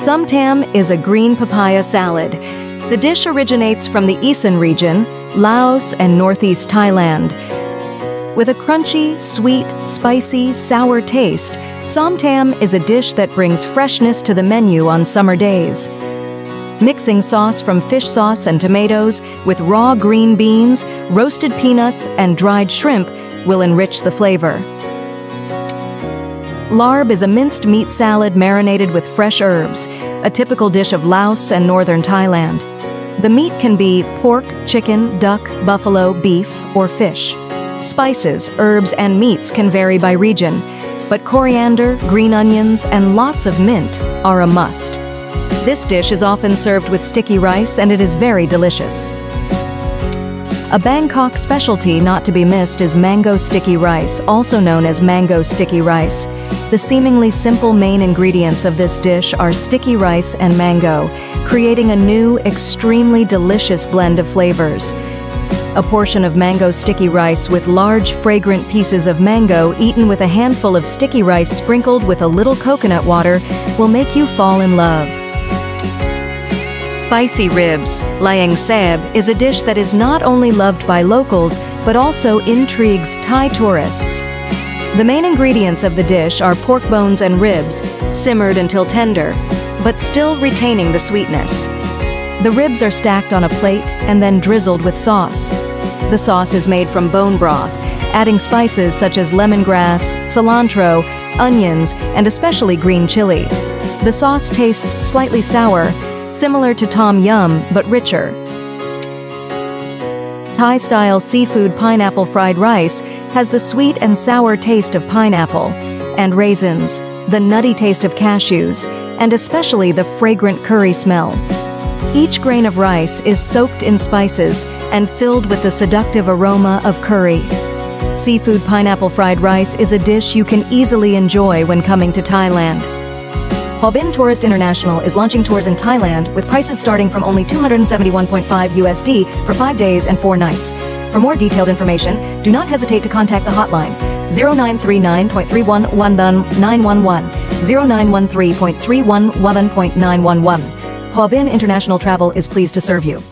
Somtam is a green papaya salad. The dish originates from the Isan region, Laos, and northeast Thailand. With a crunchy, sweet, spicy, sour taste, Somtam is a dish that brings freshness to the menu on summer days. Mixing sauce from fish sauce and tomatoes with raw green beans, roasted peanuts, and dried shrimp will enrich the flavor. Larb is a minced meat salad marinated with fresh herbs, a typical dish of Laos and northern Thailand. The meat can be pork, chicken, duck, buffalo, beef, or fish. Spices, herbs, and meats can vary by region, but coriander, green onions, and lots of mint are a must. This dish is often served with sticky rice and it is very delicious. A Bangkok specialty not to be missed is mango sticky rice, also known as mango sticky rice. The seemingly simple main ingredients of this dish are sticky rice and mango, creating a new, extremely delicious blend of flavors. A portion of mango sticky rice with large, fragrant pieces of mango eaten with a handful of sticky rice sprinkled with a little coconut water will make you fall in love. Spicy ribs, layang seb, is a dish that is not only loved by locals, but also intrigues Thai tourists. The main ingredients of the dish are pork bones and ribs, simmered until tender, but still retaining the sweetness. The ribs are stacked on a plate and then drizzled with sauce. The sauce is made from bone broth, adding spices such as lemongrass, cilantro, onions, and especially green chili. The sauce tastes slightly sour, similar to tom yum but richer. Thai style seafood pineapple fried rice has the sweet and sour taste of pineapple, and raisins, the nutty taste of cashews, and especially the fragrant curry smell. Each grain of rice is soaked in spices and filled with the seductive aroma of curry. Seafood pineapple fried rice is a dish you can easily enjoy when coming to Thailand. HoaBinh Tourist International is launching tours in Thailand with prices starting from only 271.5 USD for 5 days and 4 nights. For more detailed information, do not hesitate to contact the hotline 0939.311 0913.311.911. HoaBinh International Travel is pleased to serve you.